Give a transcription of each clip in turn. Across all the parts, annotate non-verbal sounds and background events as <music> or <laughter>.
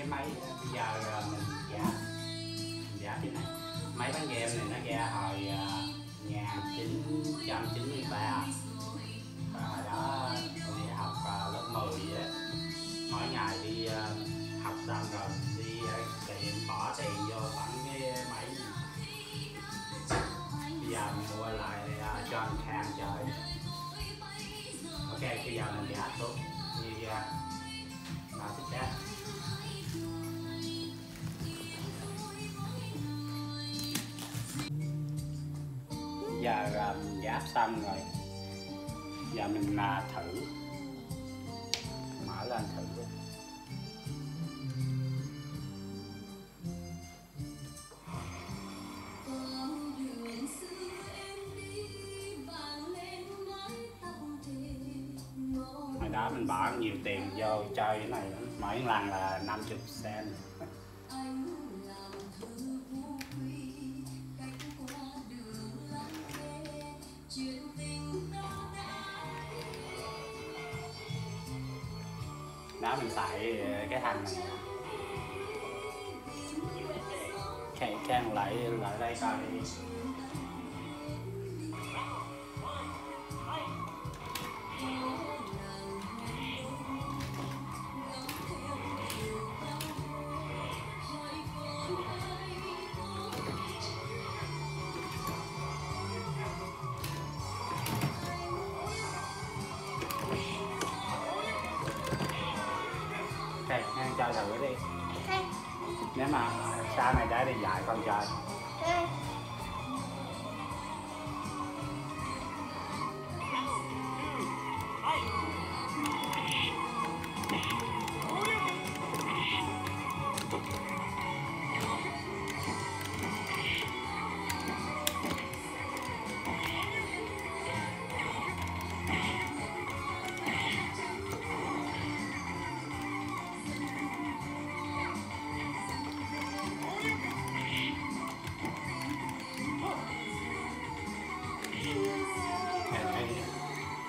cái máy bây giờ ờ, mình giá mình giá thế này. Máy bán game này nó ra hồi ờ, à, 1993 và hồi đó tôi đi học ờ, lớp 10 á. Mỗi ngày đi học xong rồi đi tiệm bỏ tiền vô tặng cái máy. Bây giờ mình mua lại cho anh Khang chơi. Ok bây giờ mình giá xuống. Giờ ờ, mình giáp xong rồi. Giờ mình mà thử. Mở lên thử luôn hồi đó mình bỏ nhiều tiền vô chơi cái này mỗi lần là 50 cent. <laughs> đó mình xài cái thành này. Khang, Khang lại lại đây coi. Chơi thử đi. Nếu mà sau này đã đi dạy con chơi.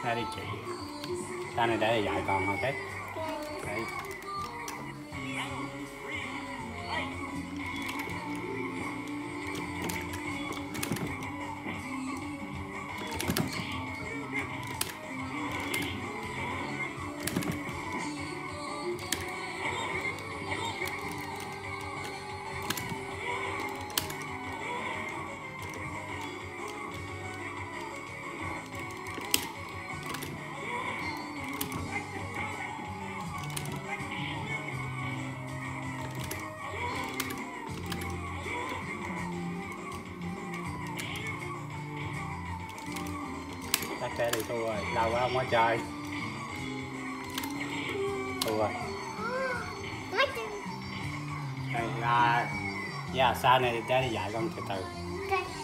Đây đi chị. Ta này để dài dạy con ok? Xe đi thua rồi đau quá không có chơi. Thua rồi Đây, là dạ sau này để đi dạy con từ từ. Okay.